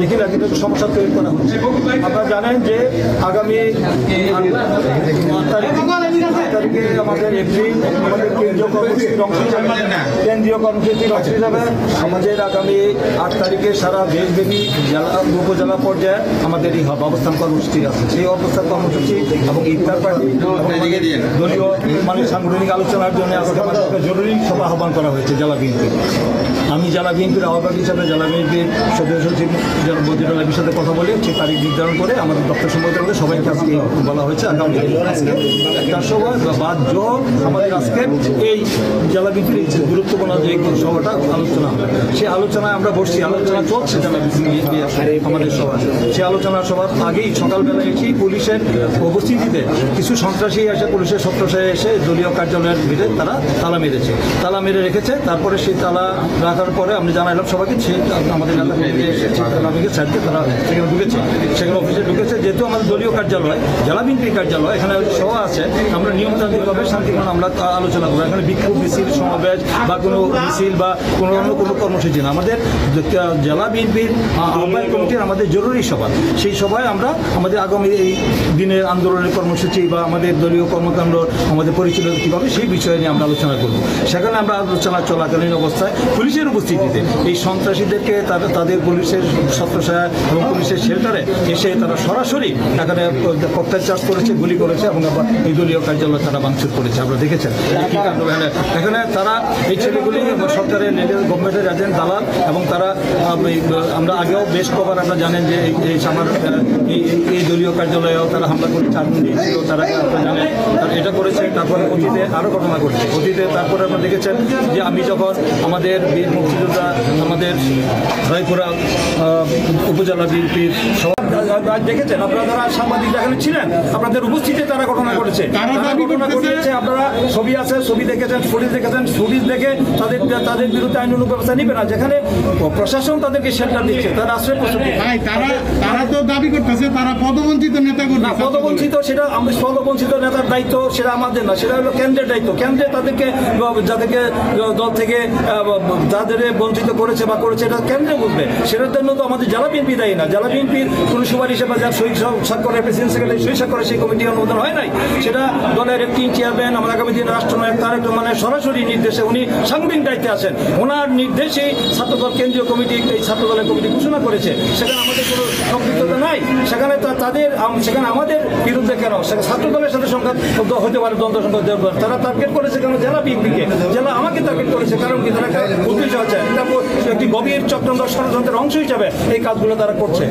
দেখিনা কিন্তু সমস্যা তৈরি করা হচ্ছে। আপনারা জানেন যে আগামী আট তারিখে আমাদের এপ্রিল আমাদের কেন্দ্রীয় কর্মসূচির অংশ হিসাবে কেন্দ্রীয় কর্মসূচির অংশ হিসাবে আমাদের আগামী আট তারিখে সারা দেশব্যাপী জেলা উপজেলা পর্যায়ে আমাদের এই অবস্থান কর্মসূচি আছে। সেই অবস্থান কর্মসূচি এবং ইফতার পার্টি দলীয় মানে সাংগঠনিক আলোচনার জন্য আজকে জরুরি সভা আহ্বান করা হয়েছে জেলা বিএনপি আমি জেলা বিএনপির আহ্বায়ক হিসাবে জেলা বিএনপির সদস্য সচিব জনাব বদিরুল আলমীর সাথে কথা বলে সেই তারিখ নির্ধারণ করে আমাদের দপ্তর সম্পাদক সবাইকে আজকে বলা হয়েছে। আগামী সময় বা আমাদের আজকে এই জেলা বিএনপির গুরুত্বপূর্ণ যে সভাটা আলোচনা সেই আলোচনায় আমরা বসছি। আলোচনা চলছে জেলা আমাদের সভা। সেই আলোচনা সভার আগেই সকালবেলা এসেই পুলিশের উপস্থিতিতে কিছু সন্ত্রাসী এসে পুলিশের সন্ত্রাসে এসে দলীয় কার্যালয়ের ভিতরে তারা তালা মেরেছে। তালা মেরে রেখেছে। তারপরে সেই তালা রাখার পরে আমি জানাইলাম সবাইকে সে আমাদের এলাকা থেকে এসে সেই তালা ভেঙে সাইডে তারা সেখানে ঢুকেছে। সেখানে অফিসে ঢুকেছে। যেহেতু আমাদের দলীয় কার্যালয়, জেলা বিএনপি কার্যালয়, এখানে সভা আছে। আমরা নিয়মতান্ত্রিকভাবে শান্তিপূর্ণ আমরা আলোচনা করব। এখানে বিক্ষোভ, মিছিল সমাবেশ বা কোনো মিছিল বা কোনো অন্য কোনো কর্মসূচি না। আমাদের জেলা বিএনপির আহ্বায়ক কমিটির আমাদের জরুরি সভা। সেই সভায় আমরা আমাদের আগামী এই দিনের আন্দোলনের কর্মসূচি বা আমাদের দলীয় কর্মকাণ্ড, আমাদের পরিচালিত কীভাবে সেই বিষয়ে নিয়ে আমরা আলোচনা করব। সেখানে আমরা আলোচনা চলাকালীন অবস্থায় পুলিশের উপস্থিতিতে এই সন্ত্রাসীদেরকে তারা, তাদের পুলিশের ছত্রছায়া এবং পুলিশের শেল্টারে এসে তারা সরাসরি এখানে ককটেল চার্জ করেছে, গুলি করেছে এবং এই দলীয় কার্যালয় তারা ভাঙচুর করেছে, আপনারা দেখেছেন? এখানে এখানে তারা এই ছেলেগুলি সরকারের গভর্নমেন্টের এজেন্ট দালাল এবং তারা আমরা আগেও বেশ কবার আমরা জানেন যে এই- আমার এই দলীয় কার্যালয়েও তারা হামলা করে দিয়েছিল, তারা জানেন। তারা এটা করেছে, তারপরে অতীতে আরও ঘটনা ঘটছে। অতীতে তারপরে আপনারা দেখেছেন যে আমি যখন আমাদের বীর মুক্তিযোদ্ধা, আমাদের রায়পুরা উপজেলা বিএনপির দেখেছেন আপনারা যারা সাংবাদিক এখানে ছিলেন আপনাদের উপস্থিতিতে তারা ঘটনা করতেছে- আপনারা ছবি আছে ছবি দেখেছেন ফুটেজ দেখেছেন ফুটেজ দেখে তাদের তাদের বিরুদ্ধে আইনানুগ ব্যবস্থা নিবে না যেখানে প্রশাসন তাদেরকে শেল্টার দিচ্ছে তারা আশ্রয় ভাই তারা তো দাবি করতেছে তারা পদবঞ্চিত নেতা না পদবঞ্চিত সেটা আমরা পদবঞ্চিত নেতার দায়িত্ব সেটা আমাদের না সেটা হলো কেন্দ্রের দায়িত্ব। কেন্দ্রে তাদেরকে যাদেরকে দল থেকে যাদের বঞ্চিত করেছে বা করেছে এটা কেন্দ্রে বুঝবে সেটার জন্য তো আমাদের জেলা বিএনপি দায়ী না। জেলা বিএনপির কোনো সুপারিশ বা যার সই স্বাক্ষরে প্রেসিডেন্ট সেক্রেটারি সই স্বাক্ষরে সেই কমিটি অনুমোদন হয় নাই, সেটা দলের একটি চেয়ারম্যান আমরা আগামী দিনে রাষ্ট্রনায়ক তারেক মানে সরাসরি নির্দেশে উনি সাংবিধানিক দায়িত্বে আছেন। ওনার নির্দেশেই ছাত্রদল কেন্দ্রীয় কমিটি এই ছাত্রদলের কমিটি ঘোষণা করেছে। সেখানে আমাদের কোনো সম্পৃক্ততা নাই। সেখানে তাদের সেখানে আমাদের বিরুদ্ধে কেন? সেখানে ছাত্রদলের সাথে সংঘাত হতে পারে, দ্বন্দ্ব সংঘাত। তারা টার্গেট করেছে কেন? জেলা বিএনপিকে। জেলা আমাকে টার্গেট করেছে। কারণ কি? তারা একটা উদ্দেশ্য আছে। একটি গভীর চক্রান্ত ষড়যন্ত্রের অংশ হিসাবে এই কাজগুলো তারা করছে।